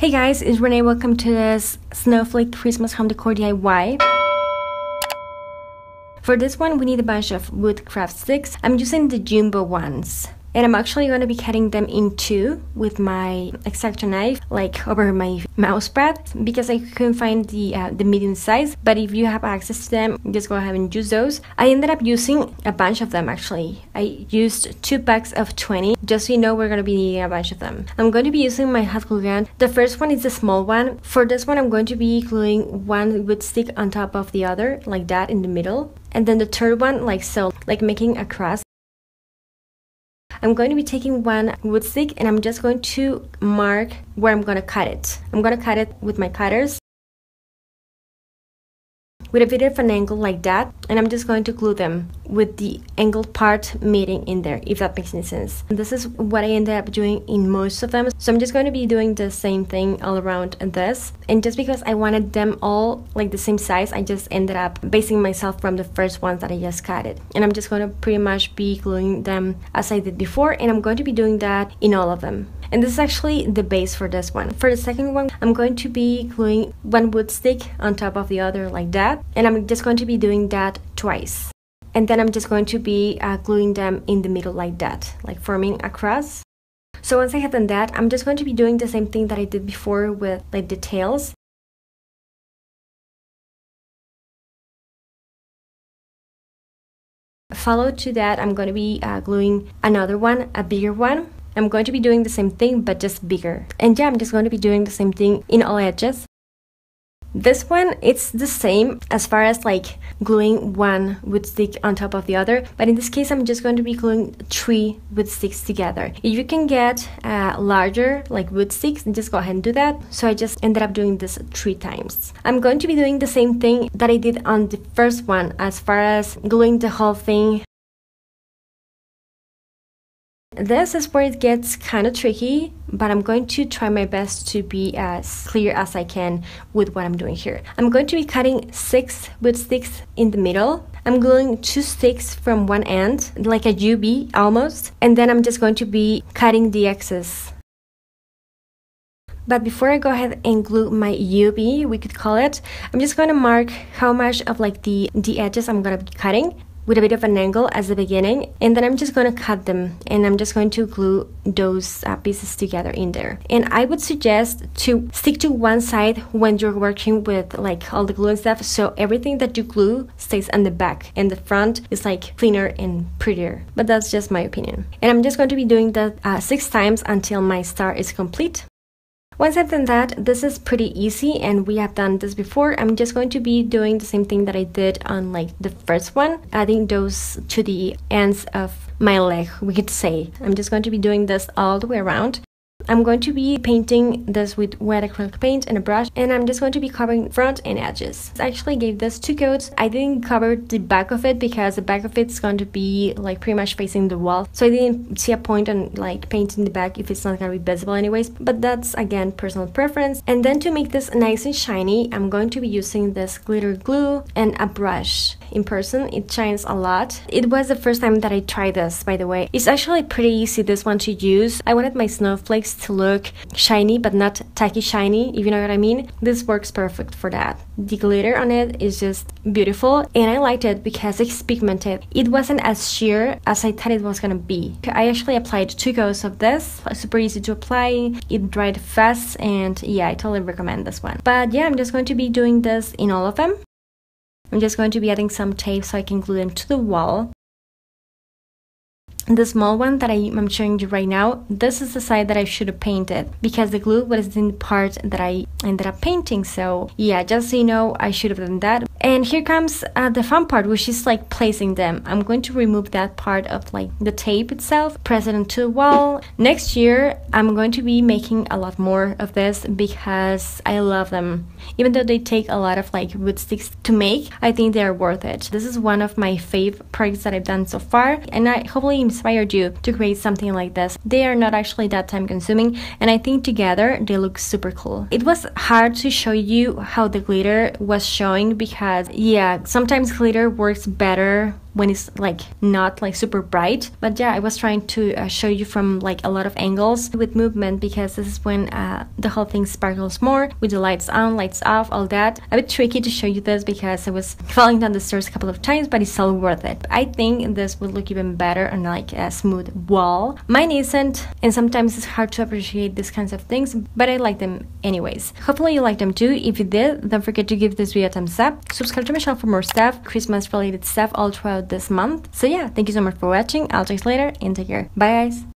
Hey guys, it's Renee. Welcome to this Snowflake Christmas Home Decor DIY. For this one, we need a bunch of wood craft sticks. I'm using the jumbo ones and I'm actually going to be cutting them in two with my X-Acto knife like over my mouse pad because I couldn't find the uh, the medium size. But if you have access to them just go ahead and use those. I ended up using a bunch of them actually. I used two packs of 20 just so you know we're going to be needing a bunch of them. I'm going to be using my hot glue gun. The first one is the small one. For this one I'm going to be gluing one wood stick on top of the other like that in the middle. And then the third one like so like making a cross I'm going to be taking one wood stick and I'm just going to mark where I'm going to cut it. I'm going to cut it with my cutters with a bit of an angle like that and I'm just going to glue them with the angled part meeting in there if that makes any sense. And this is what I ended up doing in most of them so I'm just going to be doing the same thing all around this and just because I wanted them all like the same size I just ended up basing myself from the first ones that I just cut it and I'm just going to pretty much be gluing them as I did before and I'm going to be doing that in all of them. And this is actually the base for this one. For the second one, I'm going to be gluing one wood stick on top of the other like that. And I'm just going to be doing that twice. And then I'm just going to be uh, gluing them in the middle like that, like forming a cross. So once I have done that, I'm just going to be doing the same thing that I did before with like the tails. Followed to that, I'm going to be uh, gluing another one, a bigger one. I'm going to be doing the same thing but just bigger. And yeah, I'm just going to be doing the same thing in all edges. This one, it's the same as far as like gluing one wood stick on top of the other, but in this case, I'm just going to be gluing three wood sticks together. If you can get uh, larger like wood sticks, just go ahead and do that. So I just ended up doing this three times. I'm going to be doing the same thing that I did on the first one as far as gluing the whole thing this is where it gets kind of tricky, but I'm going to try my best to be as clear as I can with what I'm doing here. I'm going to be cutting six wood sticks in the middle. I'm gluing two sticks from one end, like a UB almost, and then I'm just going to be cutting the excess. But before I go ahead and glue my UB, we could call it, I'm just going to mark how much of like the, the edges I'm going to be cutting with a bit of an angle as the beginning and then I'm just going to cut them and I'm just going to glue those uh, pieces together in there. And I would suggest to stick to one side when you're working with like all the glue and stuff so everything that you glue stays on the back and the front is like cleaner and prettier. But that's just my opinion. And I'm just going to be doing that uh, six times until my star is complete once I've done that, this is pretty easy and we have done this before. I'm just going to be doing the same thing that I did on like the first one, adding those to the ends of my leg, we could say. I'm just going to be doing this all the way around. I'm going to be painting this with wet acrylic paint and a brush and I'm just going to be covering front and edges. I actually gave this two coats. I didn't cover the back of it because the back of it's going to be like pretty much facing the wall. So I didn't see a point on like painting the back if it's not going to be visible anyways. But that's again personal preference. And then to make this nice and shiny, I'm going to be using this glitter glue and a brush. In person, it shines a lot. It was the first time that I tried this by the way. It's actually pretty easy this one to use. I wanted my snowflakes to look shiny but not tacky shiny, if you know what I mean. This works perfect for that. The glitter on it is just beautiful and I liked it because it's pigmented. It wasn't as sheer as I thought it was gonna be. I actually applied two coats of this, super easy to apply, it dried fast and yeah, I totally recommend this one. But yeah, I'm just going to be doing this in all of them. I'm just going to be adding some tape so I can glue them to the wall the small one that I am showing you right now, this is the side that I should have painted because the glue was in the part that I ended up painting. So yeah, just so you know, I should have done that. And here comes uh, the fun part, which is like placing them. I'm going to remove that part of like the tape itself, press it onto the wall. Next year, I'm going to be making a lot more of this because I love them. Even though they take a lot of like wood sticks to make, I think they're worth it. This is one of my favorite projects that I've done so far, and I hopefully inspired you to create something like this. They are not actually that time consuming, and I think together they look super cool. It was hard to show you how the glitter was showing because, yeah, sometimes glitter works better when it's like not like super bright. But yeah I was trying to uh, show you from like a lot of angles with movement because this is when uh, the whole thing sparkles more with the lights on lights off all that. A bit tricky to show you this because I was falling down the stairs a couple of times but it's all worth it. I think this would look even better on like a smooth wall. Mine isn't and sometimes it's hard to appreciate these kinds of things but I like them anyways. Hopefully you like them too. If you did don't forget to give this video a thumbs up. Subscribe to my channel for more stuff Christmas related stuff all throughout this month. So yeah thank you so much for watching. I'll talk to you later and take care. Bye guys